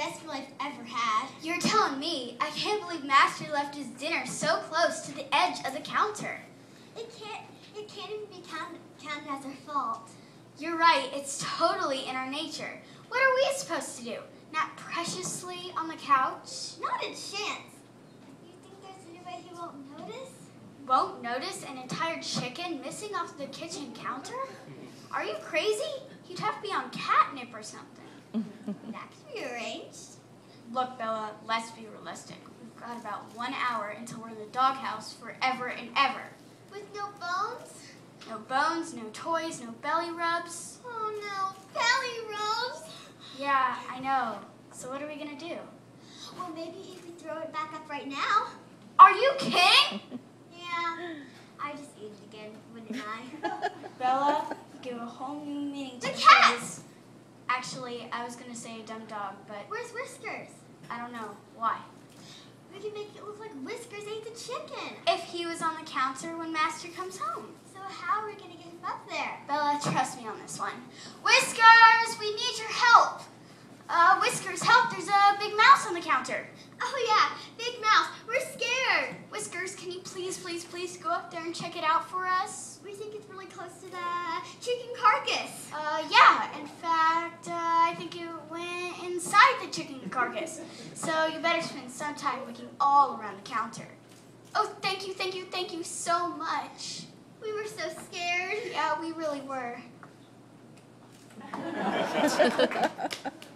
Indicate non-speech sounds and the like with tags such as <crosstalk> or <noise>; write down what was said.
best meal I've ever had. You're telling me. I can't believe Master left his dinner so close to the edge of the counter. It can't. It can't even be counted, counted as our fault. You're right. It's totally in our nature. What are we supposed to do? Nap preciously on the couch? Not a chance. You think there's any way he won't notice? Won't notice an entire chicken missing off the kitchen counter? Are you crazy? Look, Bella, let's be realistic. We've got about one hour until we're in the doghouse forever and ever. With no bones? No bones, no toys, no belly rubs. Oh no, belly rubs! Yeah, I know. So what are we gonna do? Well, maybe if we throw it back up right now. Are you kidding? <laughs> Yeah, I just ate it again, wouldn't I? <laughs> Bella, give a whole new meaning to The the cat! Actually, I was gonna say a dumb dog, but Where's Whiskers? I don't know. Why? We can make it look like Whiskers ate the chicken. If he was on the counter when Master comes home. So how are we gonna get him up there? Bella, trust me on this one. Whiskers, we need your help. Uh, Whiskers, help, there's a big mouse on the counter. Oh yeah, Big Mouse, we're scared. Whiskers, can you please, please, please go up there and check it out for us? We think it's really close to the chicken carcass. Uh, yeah, in inside the chicken carcass. So you better spend some time looking all around the counter. Oh, thank you, thank you, thank you so much. We were so scared. <laughs> Yeah, we really were. <laughs>